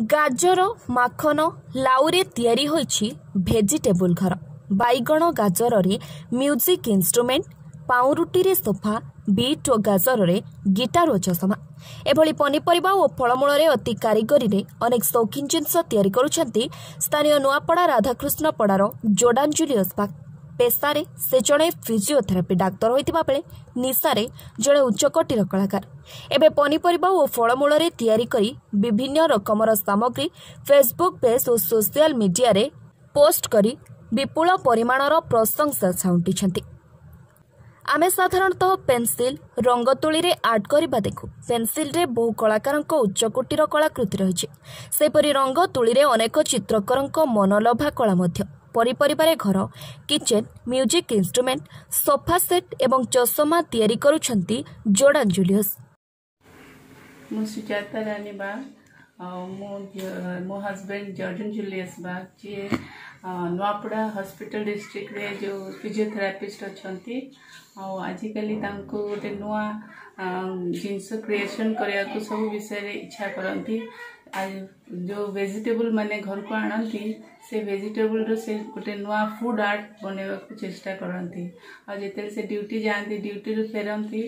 ଗାଜର ମାଖନ ଲାଉରେ ତିଆରି ହୋଇଛି ଭେଜିଟେବୁଲ ଘର। ବାଇଗଣ ଗାଜରରେ ମ୍ୟୁଜିକ୍ ଇନ୍ଷ୍ଟ୍ରୁମେଣ୍ଟ ପାଉଁରୁଟିରେ ସୋଫା ବିଟ୍ ଓ ଗାଜରରେ ଗିଟାର ଓ ଚଷମା। ଏଭଳି ପନିପରିବା ଓ ଫଳମୂଳରେ ଅତି କାରିଗରୀରେ ଅନେକ ସୌଖିନ ଜିନିଷ ତିଆରି କରୁଛନ୍ତି ସ୍ଥାନୀୟ ନୂଆପଡ଼ା ରାଧାକୃଷ୍ଣପଡ଼ାର ଜୋର୍ଡାନ୍ ଜୁଲିୟସ୍ ବାଗ ପେସାରେ ସେ ଜଣେ ଫିଜିଓଥେରାପି ଡାକ୍ତର ହୋଇଥିବା ବେଳେ ନିଶାରେ ଜଣେ ଉଚ୍ଚକୋଟୀର କଳାକାର। ଏବେ ପନିପରିବା ଓ ଫଳମୂଳରେ ତିଆରି କରି ବିଭିନ୍ନ ରକମର ସାମଗ୍ରୀ ଫେସବୁକ୍ ପେଜ୍ ଓ ସୋସିଆଲ ମିଡିଆରେ ପୋଷ୍ଟ କରି ବିପୁଳ ପରିମାଣର ପ୍ରଶଂସା ଛାଉଣ୍ଟିଛନ୍ତି ଆମେ ସାଧାରଣତଃ ପେନ୍ସିଲ ରଙ୍ଗ ତୁଳିରେ ଆର୍ଟ କରିବା ଦେଖୁ। ପେନ୍ସିଲରେ ବହୁ କଳାକାରଙ୍କ ଉଚ୍ଚକୋଟୀର କଳାକୃତି ରହିଛି। ସେହିପରି ରଙ୍ଗ ତୁଳିରେ ଅନେକ ଚିତ୍ରକରଙ୍କ ମନଲୋଭା କଳା ମଧ୍ୟ। ପନିପରିବାରେ ଘର kitchen music instrument sofa set ଏବଂ ଚଷମା ତିଆରି କରୁଛନ୍ତି ଜୋର୍ଡାନ୍ ଜୁଲିୟସ୍। ମୁଁ ସୁଜାତା ରାନୀ ବାଗ ଆଉ ମୁଁ ଜ- ମୋ ହଜବେଣ୍ଡ ଜର୍ଜନ ଜୁଲିୟସ୍ ବାଗ ଯିଏ ଅ, ନୂଆପଡ଼ା ହସ୍ପିଟାଲ ଡିଷ୍ଟ୍ରିକ୍ଟରେ ଯେଉଁ ଫିଜିଓଥେରାପିଷ୍ଟ ଅଛନ୍ତି। ଆଉ ଆଜିକାଲି ତାଙ୍କୁ ଗୋଟେ ନୂଆ ଅ, ଜିନିଷ କ୍ରିଏସନ୍ କରିବାକୁ ସବୁ ବିଷୟରେ ଇଚ୍ଛା କରନ୍ତି। जो वेजिटेबल मैंने घर को आनती से भेजिटेबल से गोटे नुआ फ़ूड आर्ट बनवाक चेष्टा करती आज जिते से ड्यूटी जाती ड्यूटी फेरती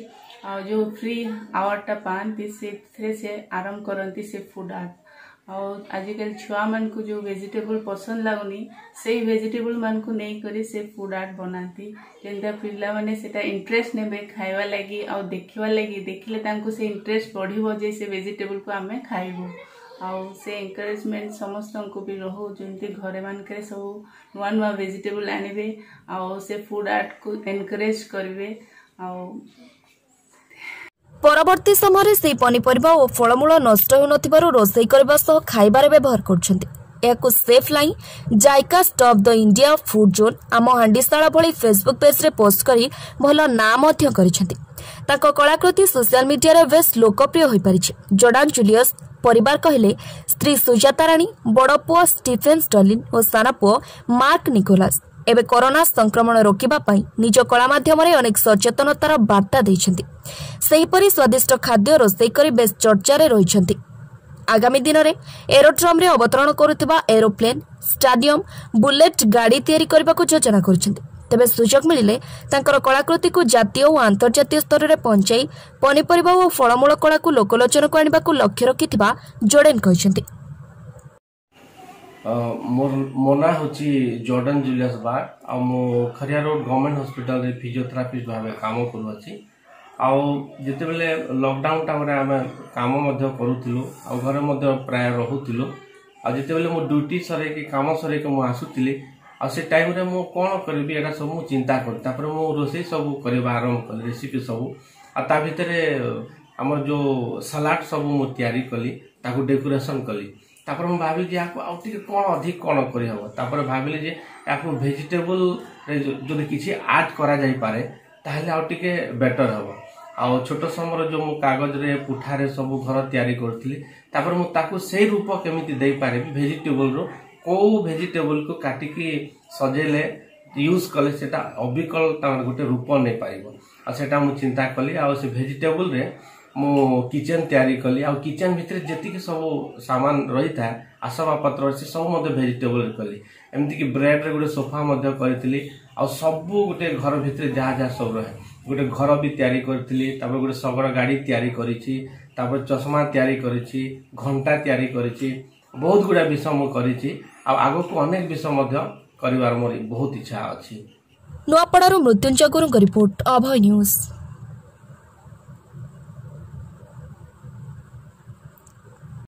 आ जो फ्री आवर्टा पाती से से आरंभ करती से फ़ूड आर्ट आजिकल छुआ मान को जो वेजिटेबल पसंद लगुनी से वेजिटेबल मान को नहीं से फ़ूड आर्ट बनाती जेनता पिला मैंने इंटरेस्ट नेबे खावा लगी आ देखा लगी देखने से इंटरेस्ट बढ़े से वेजिटेबल को आम खाइबू ଆଉ ସେ ଏନକରେଜମେଣ୍ଟ ସମସ୍ତଙ୍କୁ ବି ରହୁ ଯେମିତି ଘରେ ମାନଙ୍କରେ ସବୁ ନୂଆ ନୂଆ ଭେଜିଟେବୁଲ୍ ଆଣିବେ ଆଉ ସେ ଫୁଡ୍ ଆର୍ଟକୁ ଏନକରେଜ କରିବେ ଆଉ ପରବର୍ତ୍ତୀ ସମୟରେ ସେହି ପନିପରିବା ଓ ଫଳମୂଳ ନଷ୍ଟ ହେଉନଥିବାରୁ ରୋଷେଇ କରିବା ସହ ଖାଇବାରେ ବ୍ୟବହାର କରୁଛନ୍ତି। ଏହାକୁ chef line Zaika stop the India food zone ଆମ ହାଣ୍ଡିଶାଳା ଭଳି ଫେସବୁକ୍ ପେଜ୍ରେ ପୋଷ୍ଟ କରି ଭଲ ନାଁ ମଧ୍ୟ କରିଛନ୍ତି। ତାଙ୍କ କଳାକୃତି ସୋସିଆଲ ମିଡିଆରେ ବେଶ୍ ଲୋକପ୍ରିୟ ହୋଇପାରିଛି। ଜୋର୍ଡାନ୍ ଜୁଲିୟସ୍ ପରିବାର କହିଲେ ସ୍ତ୍ରୀ ସୁଜାତା ରାଣୀ ବଡ଼ ପୁଅ ଷ୍ଟିଫେନ୍ ଷ୍ଟର୍ଲିନ୍ ଓ ସାନ ପୁଅ ମାର୍କ ନିକୋଲାସ୍ ଏବେ କରୋନା ସଂକ୍ରମଣ ରୋକିବା ପାଇଁ ନିଜ କଳା ମାଧ୍ୟମରେ ଅନେକ ସଚେତନତାର ବାର୍ତ୍ତା ଦେଇଛନ୍ତି। ସେହିପରି ସ୍ୱାଦିଷ୍ଟ ଖାଦ୍ୟ ରୋଷେଇ କରି ବେଶ୍ ଚର୍ଚ୍ଚାରେ ରହିଛନ୍ତି। ଆଗାମୀ ଦିନରେ ଏରୋଡ୍ରମ୍ରେ ଅବତରଣ କରୁଥିବା ଏରୋପ୍ଲେନ୍ ଷ୍ଟାଡିୟମ୍ ବୁଲେଟ୍ ଗାଡ଼ି ତିଆରି କରିବାକୁ ଯୋଜନା କରୁଛନ୍ତି। ତେବେ ସୁଯୋଗ ମିଳିଲେ ତାଙ୍କର କଳାକୃତିକୁ ଜାତୀୟ ଓ ଆନ୍ତର୍ଜାତୀୟ ସ୍ତରରେ ପହଞ୍ଚାଇ ପନିପରିବା ଓ ଫଳମୂଳ କଳାକୁ ଲୋକଲୋଚନକୁ ଆଣିବାକୁ ଲକ୍ଷ୍ୟ ରଖିଥିବା ଜୋଡେନ୍ କହିଛନ୍ତି। ମୋ ନାଁ ହେଉଛି ଜର୍ଡାନ ଜୁଲିୟସ୍ ବାଗ ଆଉ ମୁଁ ଖରିଆ ରୋଡ ଗଭର୍ଣ୍ଣମେଣ୍ଟ ହସ୍ପିଟାଲରେ ଫିଜିଓଥେରାପିଷ୍ଟ ଭାବେ କାମ କରୁଅଛି। ଆଉ ଯେତେବେଳେ ଲକଡାଉନ ଟାଇମ୍ରେ ଆମେ କାମ ମଧ୍ୟ କରୁଥିଲୁ ଆଉ ଘରେ ମଧ୍ୟ ପ୍ରାୟ ରହୁଥିଲୁ ଆଉ ଯେତେବେଳେ ମୁଁ ଡ୍ୟୁଟି ସରେଇକି କାମ ସରେଇକି ମୁଁ ଆସୁଥିଲି ଆଉ ସେ ଟାଇମ୍ରେ ମୁଁ କ'ଣ କରିବି ଏଇଟା ସବୁ ମୁଁ ଚିନ୍ତା କଲି। ତାପରେ ମୁଁ ରୋଷେଇ ସବୁ କରିବା ଆରମ୍ଭ କଲି ରେସିପି ସବୁ ଆଉ ତା ଭିତରେ ଆମର ଯେଉଁ ସାଲାଡ୍ ସବୁ ମୁଁ ତିଆରି କଲି ତାକୁ ଡେକୋରେସନ୍ କଲି। ତାପରେ ମୁଁ ଭାବିଲି ଯେ ୟାକୁ ଆଉ ଟିକେ କ'ଣ ଅଧିକ କ'ଣ କରିହେବ? ତାପରେ ଭାବିଲି ଯେ ୟାକୁ ଭେଜିଟେବୁଲରେ ଯଦି କିଛି ଆଡ୍ କରାଯାଇପାରେ ତାହେଲେ ଆଉ ଟିକେ ବେଟର ହେବ। ଆଉ ଛୋଟ ସମୟରେ ଯେଉଁ ମୁଁ କାଗଜରେ ପୁଠାରେ ସବୁ ଘର ତିଆରି କରୁଥିଲି ତାପରେ ମୁଁ ତାକୁ ସେଇ ରୂପ କେମିତି ଦେଇପାରିବି ଭେଜିଟେବୁଲରୁ କେଉଁ ଭେଜିଟେବୁଲକୁ କାଟିକି ସଜେଇଲେ ୟୁଜ୍ କଲେ ସେଟା ଅବିକଳ ତାଙ୍କର ଗୋଟେ ରୂପ ନେଇପାରିବ। ଆଉ ସେଟା ମୁଁ ଚିନ୍ତା କଲି ଆଉ ସେ ଭେଜିଟେବୁଲରେ ମୁଁ କିଚେନ୍ ତିଆରି କଲି। ଆଉ କିଚେନ୍ ଭିତରେ ଯେତିକି ସବୁ ସାମାନ ରହିଥାଏ ଆସବାବପତ୍ର ସେ ସବୁ ମଧ୍ୟ ଭେଜିଟେବୁଲ କଲି। ଏମିତିକି ବ୍ରେଡ୍ରେ ଗୋଟେ ସୋଫା ମଧ୍ୟ କରିଥିଲି ଆଉ ସବୁ ଗୋଟେ ଘର ଭିତରେ ଯାହା ଯାହା ସବୁ ରହେ। ଗୋଟେ ଘର ବି ତିଆରି କରିଥିଲି ତାପରେ ଗୋଟେ ଶଗଡ଼ ଗାଡ଼ି ତିଆରି କରିଛି ତାପରେ ଚଷମା ତିଆରି କରିଛି ଘଣ୍ଟା ତିଆରି କରିଛି ବହୁତ ଗୁଡ଼ାଏ ବିଷୟ ମୁଁ କରିଛି। ଆଉ ଆଗକୁ ଅନେକ ବିଷୟ ମଧ୍ୟ କରିବାର ମୋର ବହୁତ ଇଚ୍ଛା ଅଛି। ନୂଆପଡ଼ାରୁ ମୃତ୍ୟୁଞ୍ଜୟ ଗୁରୁଙ୍କ ରିପୋର୍ଟ ଅଭୟ ନ୍ୟୁଜ୍।